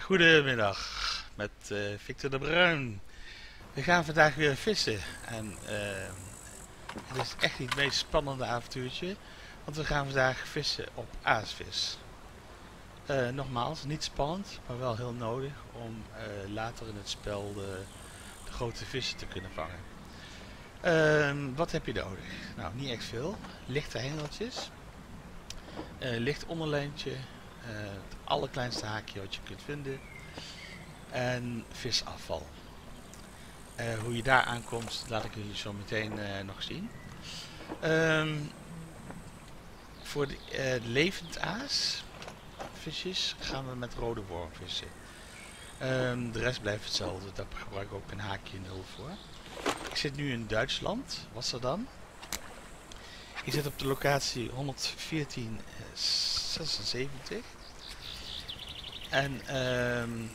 Goedemiddag, met eh, Victor de Bruin. We gaan vandaag weer vissen. En uh, het is echt niet het meest spannende avontuurtje. Want we gaan vandaag vissen op aasvis. Uh, nogmaals, niet spannend, maar wel heel nodig om later in het spel de, de grote vissen te kunnen vangen. Ehm, wat heb je nodig? Nou, niet echt veel. Lichte hengeltjes. licht onderlijntje, het allerkleinste haakje wat je kunt vinden. En visafval. Uh, hoe je daar aankomt, laat ik jullie zo meteen uh, nog zien. Um, voor de uh, levend aas visjes gaan we met rode worm vissen. Um, de rest blijft hetzelfde, daar gebruik ik ook een haakje 0 voor. Ik zit nu in Duitsland, wat er dan? Ik zit op de locatie 11476. En um,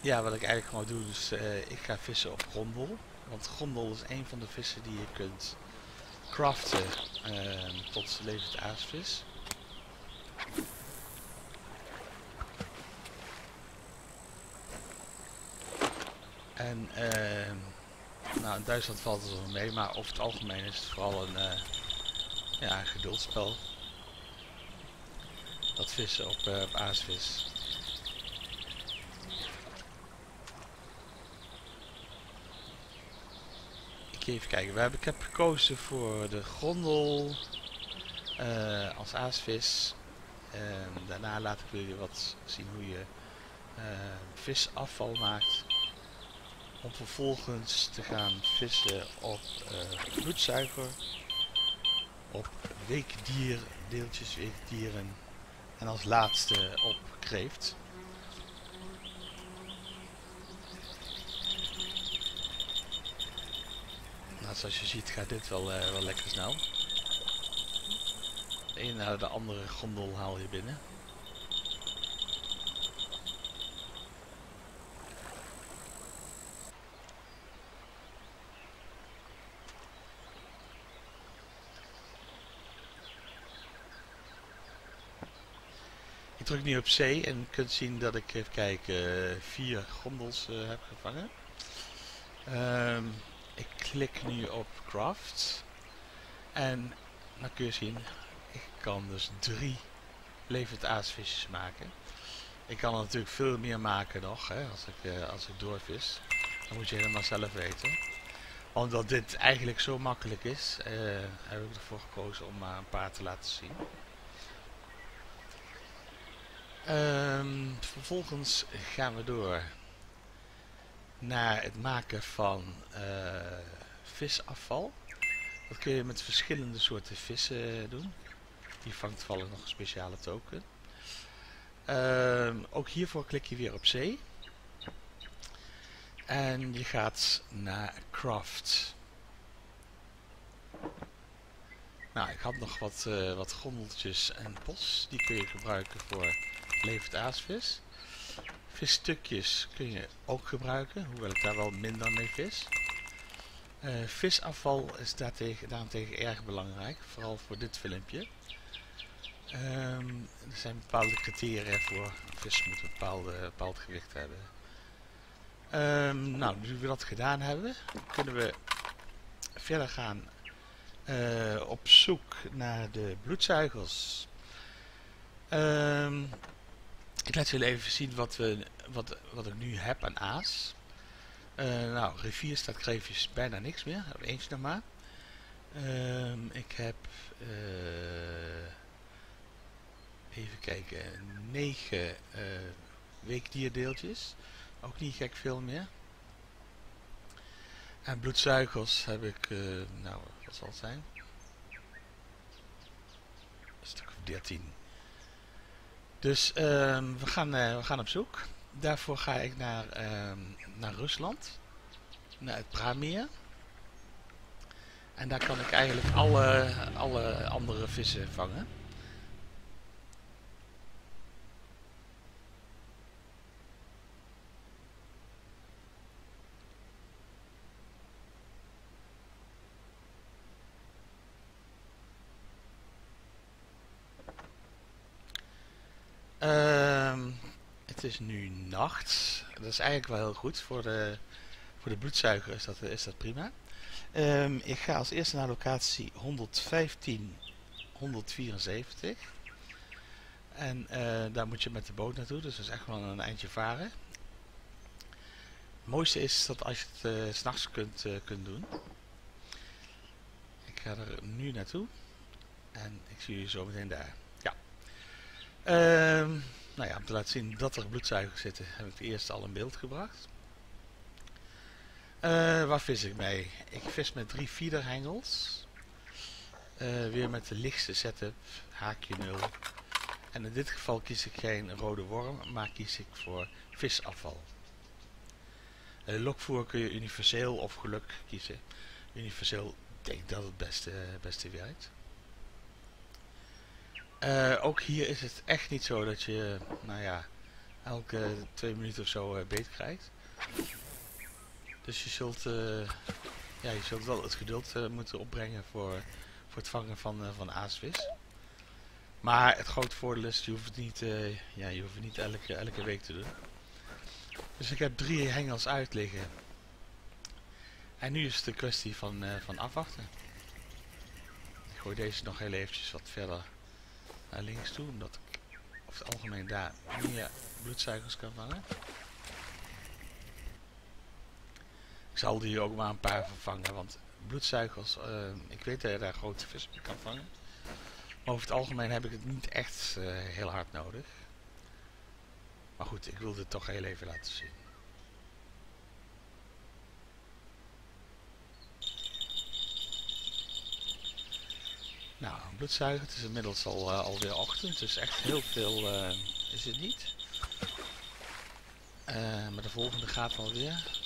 ja, wat ik eigenlijk gewoon doe, dus uh, ik ga vissen op grondel. Want grondel is een van de vissen die je kunt craften uh, tot levend aasvis. En uh, nou, in Duitsland valt het wel mee, maar over het algemeen is het vooral een, uh, ja, een geduldspel. Dat vissen op, uh, op aasvis. Even kijken, we hebben, ik heb gekozen voor de grondel uh, als aasvis. En daarna laat ik jullie wat zien hoe je uh, visafval maakt. Om vervolgens te gaan vissen op bloedzuiger, op weekdier, deeltjes weekdieren en als laatste op kreeft. Nou, zoals je ziet gaat dit wel, uh, wel lekker snel. De ene naar de andere gondel haal je binnen. Druk nu op C en kunt zien dat ik, even kijken, vier gondels uh, heb gevangen. Um, ik klik nu op craft. En dan kun je zien, ik kan dus drie levend aasvisjes maken. Ik kan er natuurlijk veel meer maken nog, hè, als, ik, uh, als ik doorvis. Dat moet je helemaal zelf weten. Omdat dit eigenlijk zo makkelijk is, uh, heb ik ervoor gekozen om maar een paar te laten zien. Um, vervolgens gaan we door naar het maken van uh, visafval. Dat kun je met verschillende soorten vissen doen. Die vangt toevallig nog een speciale token. Uh, ook hiervoor klik je weer op C. En je gaat naar craft. Nou, ik had nog wat, uh, wat gondeltjes en pos. Die kun je gebruiken voor levend aasvis. Visstukjes kun je ook gebruiken, hoewel ik daar wel minder mee vis. Uh, visafval is daartegen, daarentegen erg belangrijk, vooral voor dit filmpje. Um, er zijn bepaalde criteria voor. Vis moet een bepaalde, bepaald gewicht hebben. Um, nou, nu we dat gedaan hebben, kunnen we verder gaan uh, op zoek naar de bloedzuigers. Um, ik laat jullie even zien wat, we, wat, wat ik nu heb aan aas. Uh, nou, rivier staat kreefjes bijna niks meer. Eentje nog maar. Um, ik heb... Uh, even kijken. 9 uh, weekdierdeeltjes. Ook niet gek veel meer. En bloedzuigers heb ik... nou, wat zal het zijn? Een stuk of 13. Dus um, we, gaan, uh, we gaan op zoek. Daarvoor ga ik naar, um, naar Rusland. Naar het Prameer. En daar kan ik eigenlijk alle, alle andere vissen vangen. Het is nu nacht. Dat is eigenlijk wel heel goed. Voor de, voor de bloedsuiker is dat, is dat prima. Ehm, ik ga als eerste naar locatie 115 174. En uh, daar moet je met de boot naartoe, dus dat is echt wel een eindje varen. Het mooiste is dat als je het uh, s'nachts kunt, uh, kunt doen. Ik ga er nu naartoe. En ik zie jullie zo meteen daar. Ja. Ehm, nou ja, om te laten zien dat er bloedzuigers zitten, heb ik de eerste al in beeld gebracht. waar vis ik mee? Ik vis met drie feederhengels. Uh, weer met de lichtste setup, haakje 0. En in dit geval kies ik geen rode worm, maar kies ik voor visafval. Uh, lokvoer kun je universeel of geluk kiezen. Universeel denk dat het beste, beste werkt. Uh, ook hier is het echt niet zo dat je, nou ja, elke twee minuten of zo beet krijgt. Dus je zult, ja, je zult wel het geduld moeten opbrengen voor voor het vangen van, uh, van aasvis. Maar het grote voordeel is, je hoeft het niet, uh, ja, je hoeft het niet elke, elke week te doen. Dus ik heb drie hengels uit liggen. En nu is het een kwestie van, uh, van afwachten. Ik gooi deze nog heel eventjes wat verder naar links toe, omdat ik over het algemeen daar meer bloedsuikers kan vangen. Ik zal die ook maar een paar vervangen, want bloedzuigers, uh, ik weet dat je daar grote vis mee kan vangen. Maar over het algemeen heb ik het niet echt uh, heel hard nodig. Maar goed, ik wilde het toch heel even laten zien. Het is inmiddels al, uh, alweer ochtend, dus echt heel veel is het niet. maar de volgende gaat alweer.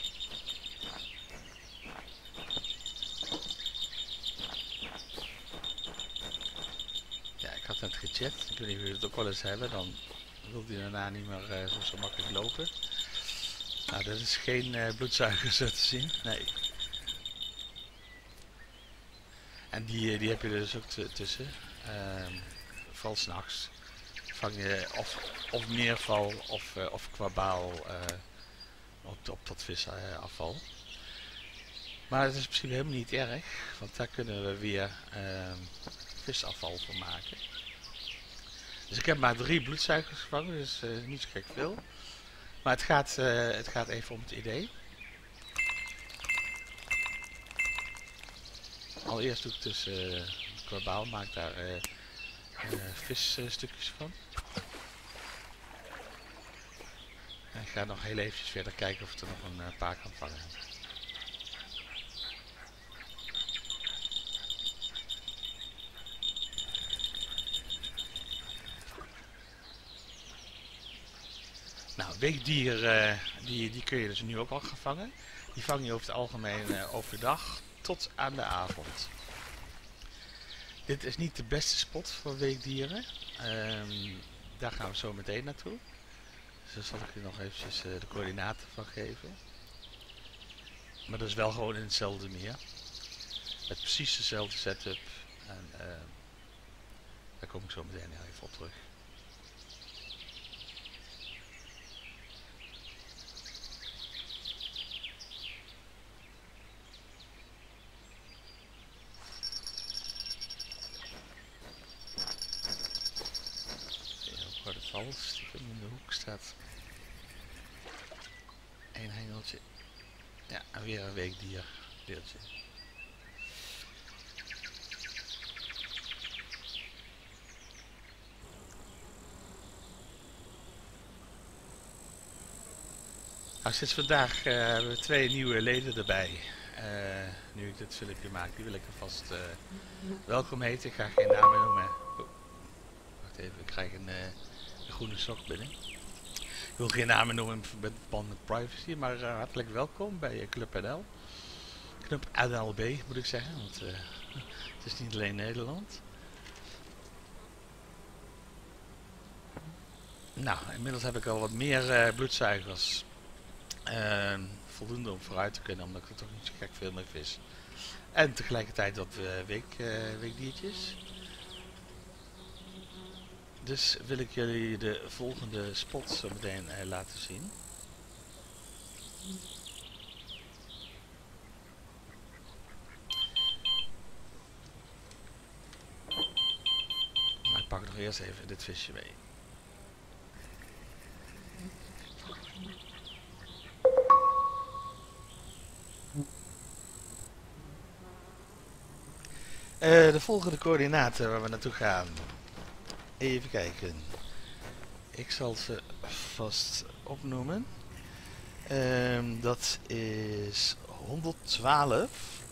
net gechat. Ik weet niet of jullie het ook wel eens hebben. Dan wil hij daarna niet meer uh, zo makkelijk lopen. Nou, dat is geen bloedzuiger zo te zien. Nee. En die, eh, die heb je dus ook tussen. Um, vooral s'nachts. Vang je of, of meerval of, uh, of kwabaal uh, op, op dat visafval. Maar het is misschien helemaal niet erg. Want daar kunnen we weer uh, visafval van maken. Dus ik heb maar drie bloedsuikers gevangen, dus uh, niet zo gek veel. Maar het gaat, het gaat even om het idee. Allereerst doe ik dus uh, korbaal, maak daar visstukjes van. En ik ga nog heel eventjes verder kijken of ik er nog een paar kan vangen. Nou, weegdier, uh, die, die kun je dus nu ook al gevangen. Die vang je over het algemeen uh, overdag tot aan de avond. Dit is niet de beste spot voor weekdieren. Um, daar gaan we zo meteen naartoe. Dus daar zal ik je nog eventjes uh, de coördinaten van geven. Maar dat is wel gewoon in hetzelfde meer. Met precies dezelfde setup. En ehm, daar kom ik zo meteen even op terug. Die in de hoek staat. Eén hengeltje. Ja, en weer een weekdier beeldje. Nou, sinds vandaag uh, hebben we twee nieuwe leden erbij. Uh, nu ik dit filmpje maak, die wil ik alvast uh, welkom heten. Ik ga geen namen noemen. Oh, wacht even, ik krijg een groene sok binnen. Ik wil geen namen noemen in verband met privacy, maar uh, hartelijk welkom bij uh, Club NL. Club NLB moet ik zeggen, want uh, het is niet alleen Nederland. Nou, inmiddels heb ik al wat meer bloedzuigers. Ehm, voldoende om vooruit te kunnen, omdat ik er toch niet zo gek veel mee vis. En tegelijkertijd wat week, weekdiertjes. Dus wil ik jullie de volgende spot zo meteen eh, laten zien. Maar ik pak nog eerst even dit visje mee. Eh, de volgende coördinaten waar we naartoe gaan. Even kijken. Ik zal ze vast opnoemen. Ehm, dat is 112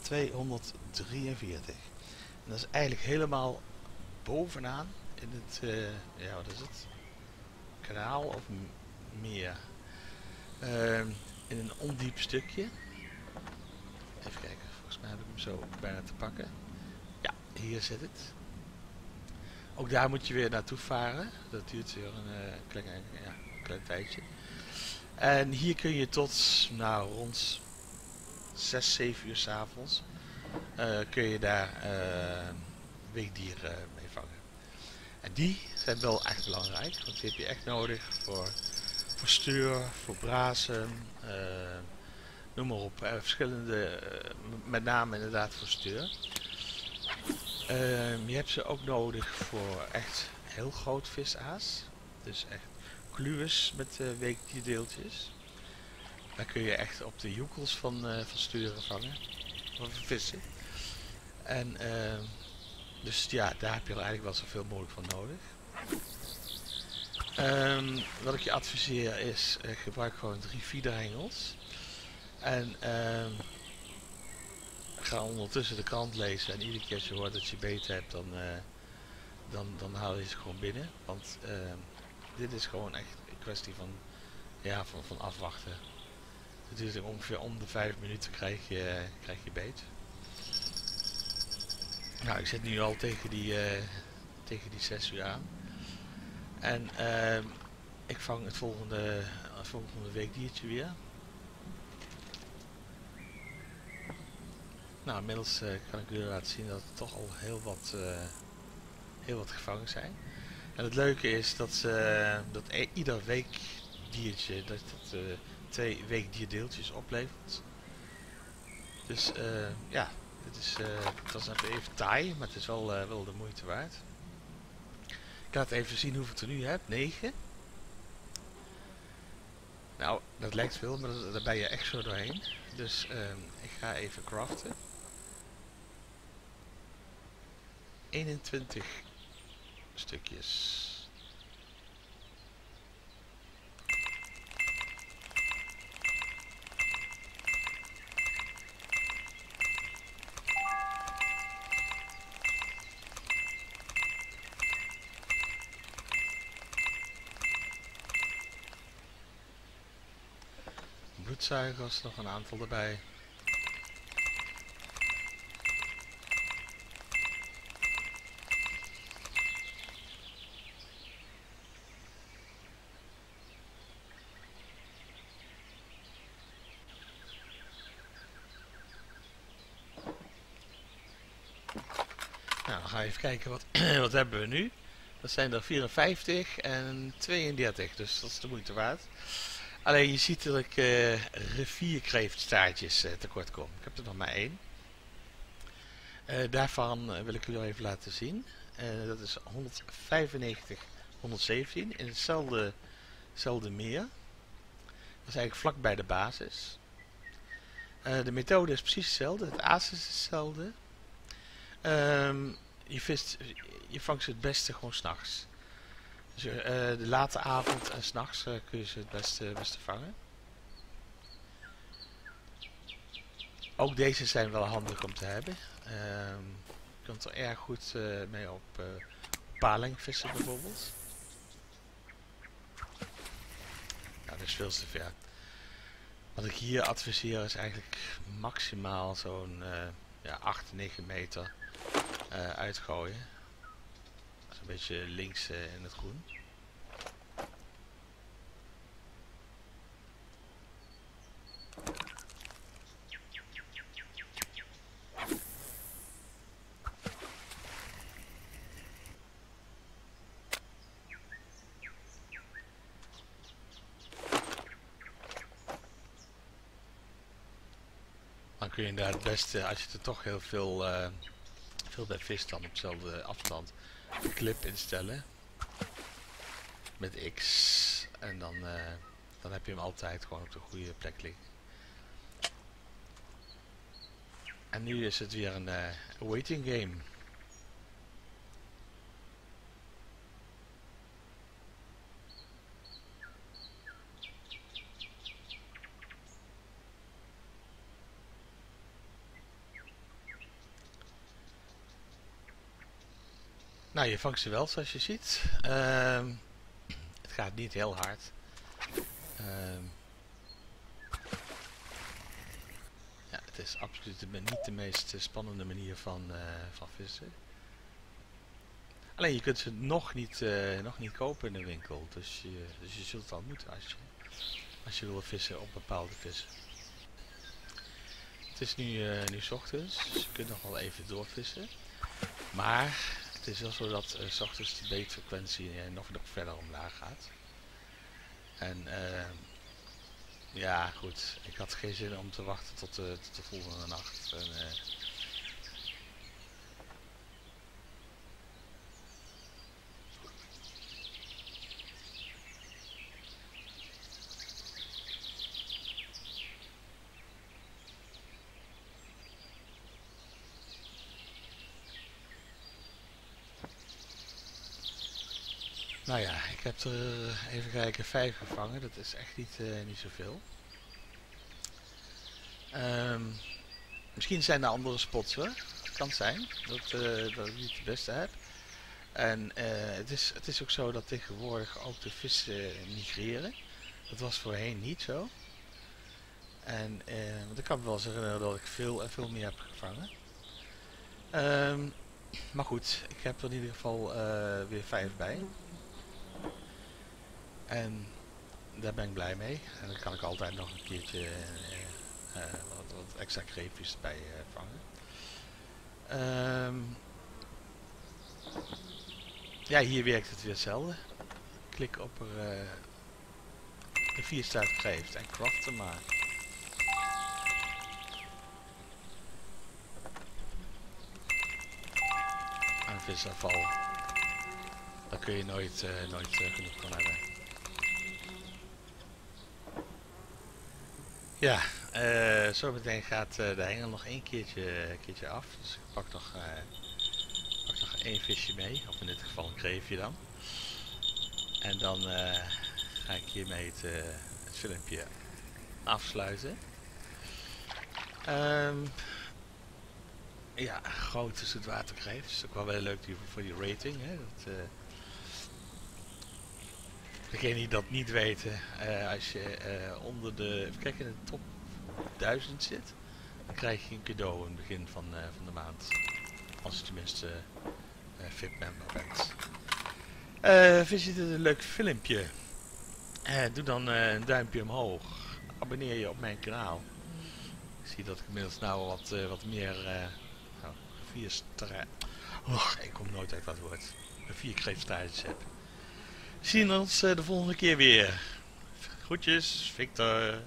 243. En dat is eigenlijk helemaal bovenaan in het, eh, ja wat is het? Kanaal of meer. Ehm, in een ondiep stukje. Even kijken, volgens mij heb ik hem zo bijna te pakken. Ja, hier zit het. Ook daar moet je weer naartoe varen. Dat duurt weer een eh, klein, ja, een klein tijdje. En hier kun je tot nou, rond 6, 7 uur s'avonds uh, kun je daar weekdieren mee vangen. En die zijn wel echt belangrijk, want die heb je echt nodig voor, voor stuur, voor brazen, noem maar op. verschillende, met name inderdaad voor stuur. Um, je hebt ze ook nodig voor echt heel groot visaas. Dus echt kluwes met uh, weekdierdeeltjes. Daar kun je echt op de joekels van, uh, van sturen vangen. Van vissen. En uh, dus ja, daar heb je eigenlijk wel zoveel mogelijk van nodig. Um, wat ik je adviseer is, uh, gebruik gewoon drie feederhengels. En um, ga ondertussen de krant lezen en iedere keer als je hoort dat je beet hebt, dan, uh, dan, dan haal je ze gewoon binnen. Want uh, dit is gewoon echt een kwestie van, ja, van, van afwachten. Het duurt ongeveer om de vijf minuten krijg je, krijg je beet. Nou, ik zit nu al tegen die, uh, tegen die 6 uur aan. En ik vang het volgende, volgende weekdiertje weer. Nou, inmiddels uh, kan ik jullie laten zien dat er toch al heel wat, uh, heel wat gevangen zijn. En het leuke is dat, ze, dat e ieder weekdiertje dat, dat twee weekdierdeeltjes oplevert. Dus ja, dit is, het was even, taai, maar het is wel, wel de moeite waard. Ik laat even zien hoeveel ik er nu heb. 9. Nou, dat lijkt veel, maar daar ben je echt zo doorheen. Dus ik ga even craften. 21 stukjes. Bloedzuigers, nog een aantal erbij. Ga even kijken wat, wat hebben we nu. Dat zijn er 54 en 32, dus dat is de moeite waard. Alleen je ziet dat ik uh, rivierkreeftstaartjes uh, tekort kom. Ik heb er nog maar één. Uh, daarvan wil ik jullie even laten zien. dat is 195, 117 in hetzelfde, hetzelfde meer. Dat is eigenlijk vlak bij de basis. de methode is precies hetzelfde. Het aas is hetzelfde. Um, je, vist, je vangt ze het beste gewoon s'nachts. Dus uh, de late avond en s'nachts uh, kun je ze het beste, beste vangen. Ook deze zijn wel handig om te hebben. Um, je kunt er erg goed uh, mee op, paling vissen bijvoorbeeld. Dat is veel te ver. Wat ik hier adviseer is eigenlijk maximaal zo'n ja, 8, 9 meter uh, uitgooien. Een beetje links uh, in het groen. Dan kun je inderdaad beste, als je er toch heel veel eh, veel bij vis dan op dezelfde afstand, clip instellen. Met X. En dan, uh, dan heb je hem altijd gewoon op de goede plek liggen. En nu is het weer een uh, waiting game. Nou, je vangt ze wel zoals je ziet. Uh, het gaat niet heel hard. Uh, ja, het is absoluut niet de meest spannende manier van, uh, van vissen. Alleen je kunt ze nog niet, uh, nog niet kopen in de winkel. Dus je, dus je zult wel moeten als je, als je wil vissen op bepaalde vissen. Het is nu, uh, nu ochtends. Dus je kunt nog wel even doorvissen. Maar het is wel zo dat uh, s ochtends de beetfrequentie uh, nog, nog verder omlaag gaat. En uh, ja, goed. Ik had geen zin om te wachten tot, de volgende nacht. Nou ja, ik heb er eh, even kijken, vijf gevangen. Dat is echt niet, uh, niet zoveel. Um, misschien zijn er andere spots hoor. Kan zijn dat, uh, dat ik niet de beste heb. En het, is, het is ook zo dat tegenwoordig ook de vissen migreren. Dat was voorheen niet zo. En want ik kan me wel zeggen dat ik veel en veel meer heb gevangen. Um, maar goed, ik heb er in ieder geval weer vijf bij. En daar ben ik blij mee. En dan kan ik altijd nog een keertje uh, uh, wat, wat, extra kreefjes bij uh, vangen. Um, ja, hier werkt het weer hetzelfde. Klik op er de vier staat kreeft en craften maar. En visafval. Daar kun je nooit, nooit genoeg van hebben. Ja, uh, zo meteen gaat uh, de hengel nog één keertje, keertje af. Dus ik pak nog, uh, pak nog één visje mee, of in dit geval een kreefje dan. En dan ga ik hiermee het, het filmpje afsluiten. Um, ja, grote zoetwaterkreeft. Dat is ook wel wel leuk voor die rating. Hè? Dat, Degene die dat niet weten, uh, als je uh, onder de, even kijken, in de top 1000 zit, dan krijg je een cadeau in het begin van, uh, van de maand. Als je tenminste VIP member bent. vind je dit een leuk filmpje? doe dan een duimpje omhoog. Abonneer je op mijn kanaal. Ik zie dat ik inmiddels nou wat, wat meer nou, vier. Oh, ik kom nooit uit dat woord. Vier kreefstages heb zien ons uh, de volgende keer weer. Groetjes, Victor.